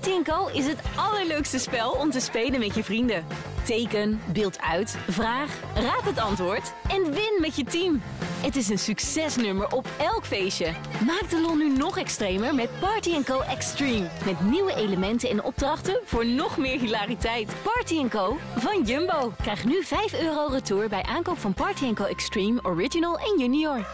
Party Co is het allerleukste spel om te spelen met je vrienden. Teken, beeld uit, vraag, raad het antwoord en win met je team. Het is een succesnummer op elk feestje. Maak de lol nu nog extremer met Party Co Extreme. Met nieuwe elementen en opdrachten voor nog meer hilariteit. Party Co van Jumbo. Krijg nu 5 euro retour bij aankoop van Party Co Extreme Original en Junior.